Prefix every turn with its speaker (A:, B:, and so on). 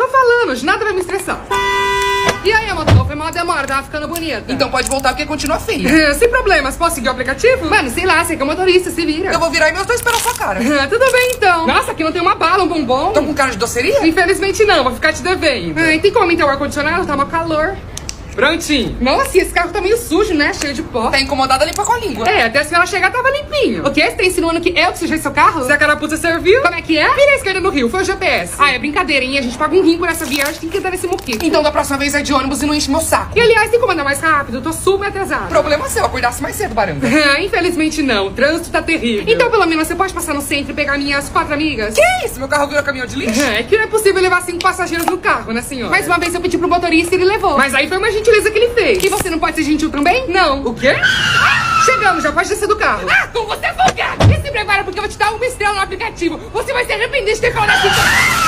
A: Tô falando, de nada vai me estressar. E aí, motor, foi mal demora, tava ficando bonita.
B: Então pode voltar porque continua feia.
A: Sem problemas, posso seguir o aplicativo? Mano, sei lá, você que é motorista, se vira.
B: Eu vou virar e meus dois pela sua cara.
A: Tudo bem então. Nossa, aqui não tem uma bala, um bombom.
B: Tô com cara de doceria?
A: Infelizmente não, vou ficar te devendo. Ai, tem como então o ar-condicionado? Tá uma calor. Prontinho. Nossa, e esse carro tá meio sujo, né? Cheio de pó.
B: Tá incomodada limpa com a língua.
A: É, até a senhora chegar tava limpinho. O quê? Você tá insinuando que eu que sujei seu carro? Se a carapuça serviu? Como é que é? Vira a esquerda no rio, foi o GPS. Ah, é brincadeira, hein? A gente paga um rim por essa viagem, tem que entrar nesse moquito.
B: Então da próxima vez é de ônibus e não enche meu saco.
A: E aliás, tem como andar mais rápido? Eu tô super atrasado.
B: Problema seu, acordasse mais cedo, baranga.
A: Infelizmente não, o trânsito tá terrível. Então pelo menos você pode passar no centro e pegar minhas quatro amigas?
B: Que isso? Meu carro virou caminhão de lixo?
A: É que não é possível levar cinco passageiros no carro, né, senhora? Mais uma vez eu pedi pro motorista e ele levou. Mas aí foi uma gentileza que ele fez. E você não pode ser gentil também? Não. O quê? Chegamos, já pode descer do carro. Ah, como você é folgado! E se prepara porque eu vou te dar uma estrela no aplicativo. Você vai se arrepender de ter falado assim.